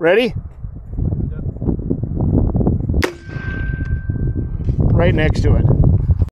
Ready? Right next to it.